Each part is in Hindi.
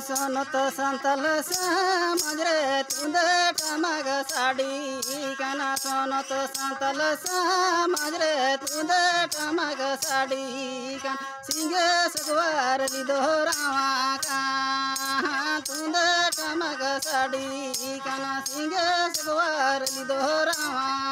सोनत संतल समझरे तुंदे टमग साड़ी कना सोनत संतल समझरे तुंदे टमग साड़ी कन सिंगे सगवार लिदोरावा का तुंदे टमग साड़ी कना सिंगे सगवार लिदोरावा का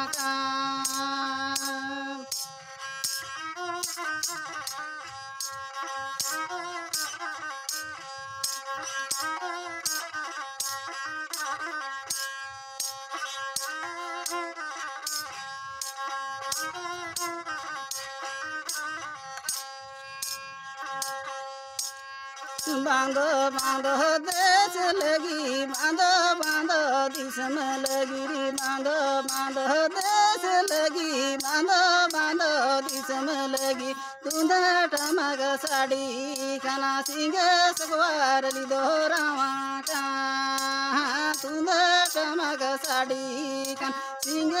बाँध बाँध देश लगी बाँध बाँध दिसन लगी बाँध बाँध देश लगी बाँध बाँध दिसन लगी। दुध टमाग साडी खाना सिंह सकवार लिदो रामा तुँध टमाग साडी खाना सिंह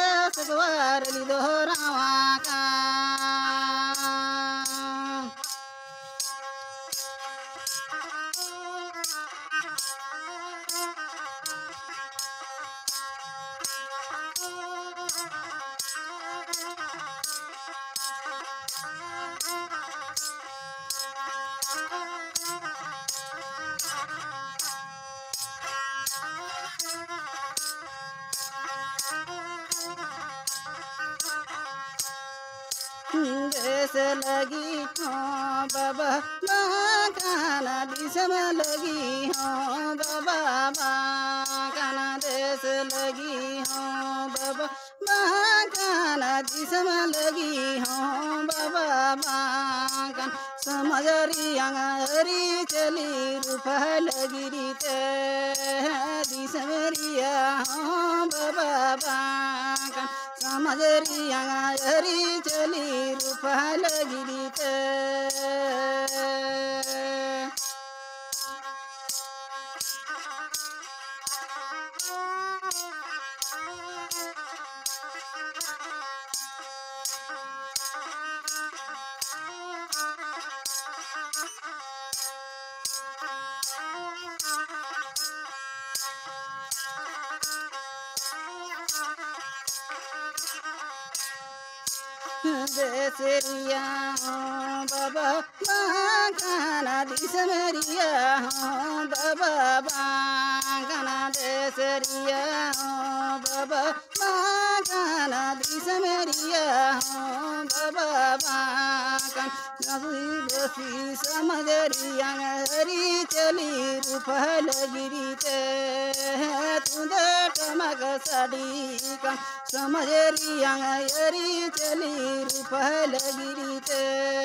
देश लगी हो बाबा काना दिशम लगी हो बाबा लगी हो बाबा काना लगी हो समझरी अंगरी चली रूप लगी ते दिशमरिया हो बाबा कान समझरी अंगरी चली रूप लगी ते देसरिया हो बाबा काना दिसमरिया हो बाबा काना देसरिया हो बाबा काना दिसमरिया हो बाबा बसी समझरिया हरी चली रूपल लगिरी ते तुंदे टमक साड़ी का समझरिया हरी चली रूपल लगिरी ते